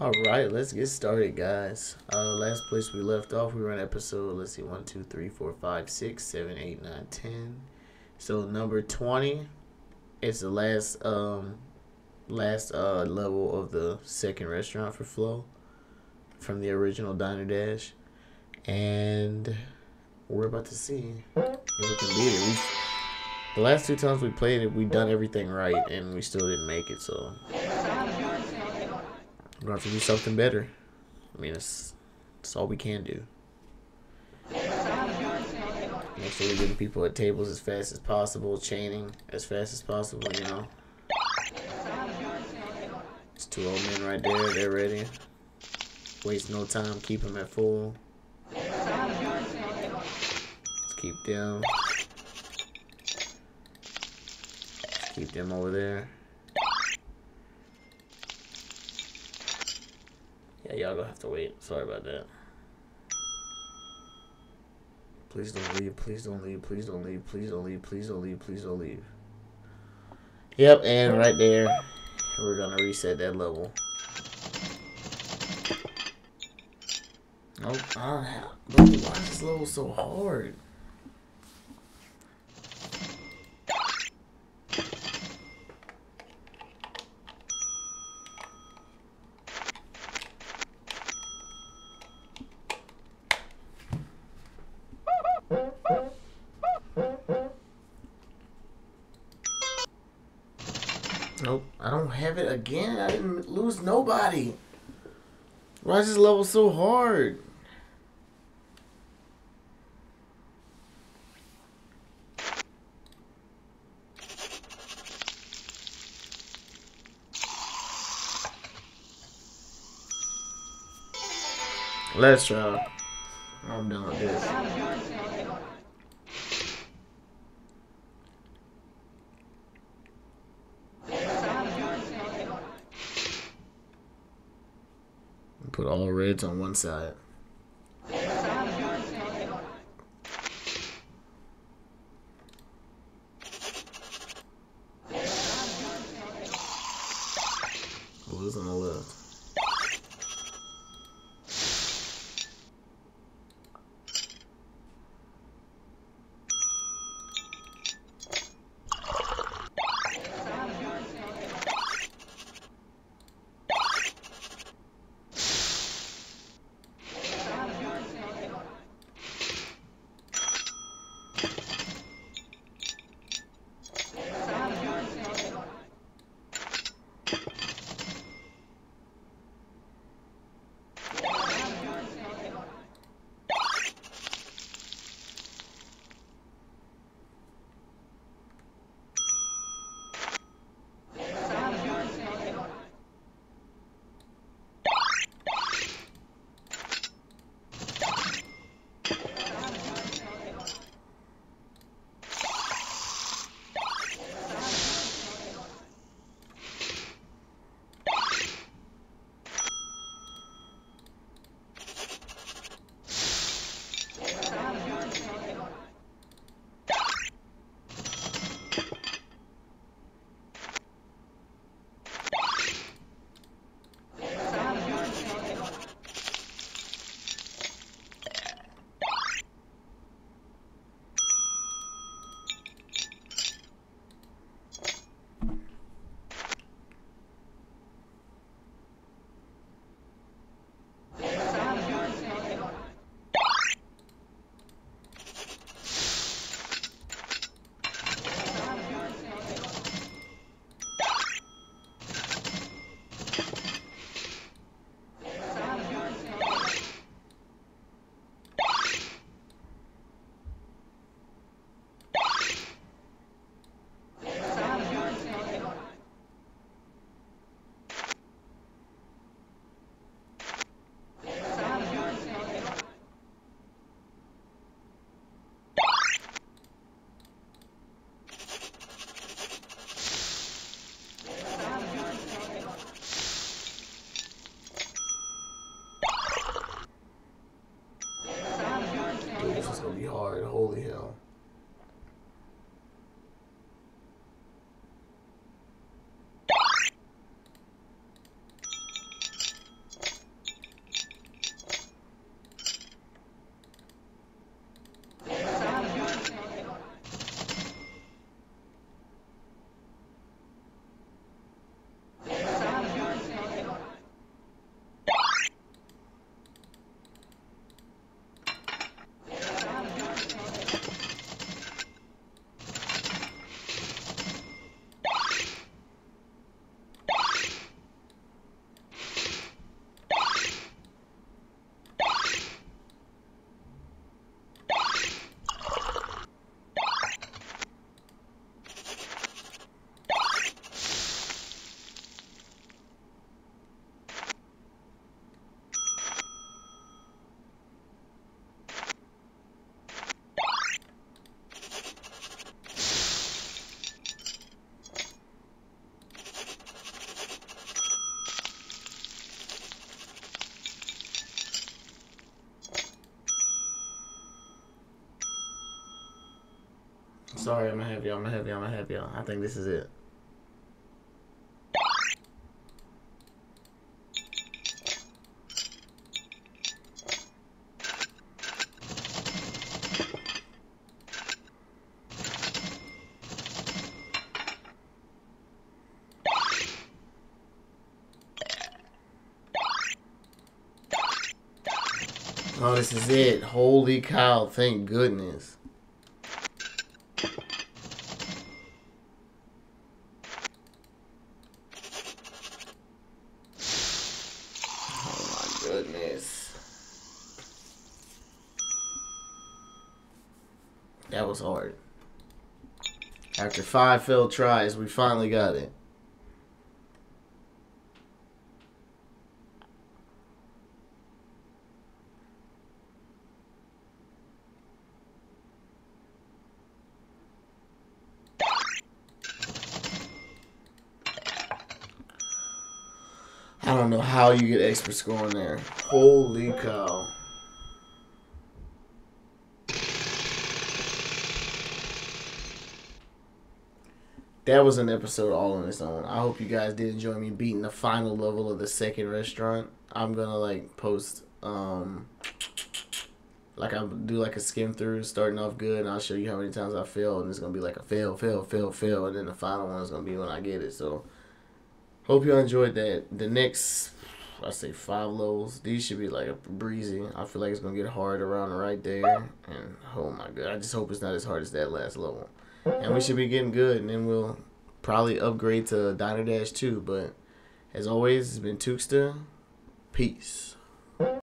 All right, let's get started, guys. Uh, last place we left off, we were on episode. Let's see, one, two, three, four, five, six, seven, eight, nine, ten. So number twenty is the last um last uh level of the second restaurant for Flo from the original Diner Dash, and we're about to see if we can beat it. We, the last two times we played it, we done everything right, and we still didn't make it. So. We're gonna have to do something better. I mean, it's it's all we can do. Make sure we're getting people at tables as fast as possible, chaining as fast as possible. You know. It's two old men right there. They're ready. Waste no time. Keep them at full. Let's keep them. Keep them over there. Yeah, y'all gonna have to wait. Sorry about that. Please don't leave. Please don't leave. Please don't leave. Please don't leave. Please don't leave. Please don't leave. Yep, and right there, we're gonna reset that level. Oh, oh why is this level so hard? Nope, I don't have it again. I didn't lose nobody. Why is this level so hard? Let's try. I'm done with this. Put all reds on one side. Sorry, I'm gonna have y'all. I'm gonna have y'all. I'm gonna have y'all. I think this is it. Oh, this is it. Holy cow. Thank goodness. Oh my goodness. That was hard. After five failed tries, we finally got it. I don't know how you get expert score in there. Holy cow. That was an episode all on its own. I hope you guys did enjoy me beating the final level of the second restaurant. I'm gonna like post um like I do like a skim through starting off good and I'll show you how many times I failed and it's gonna be like a fail, fail, fail, fail and then the final one is gonna be when I get it. So Hope you enjoyed that. The next, I say five levels. These should be like a breezy. I feel like it's gonna get hard around right there. And oh my god, I just hope it's not as hard as that last level. And we should be getting good, and then we'll probably upgrade to Diner Dash 2. But as always, it's been Tooksta. Peace.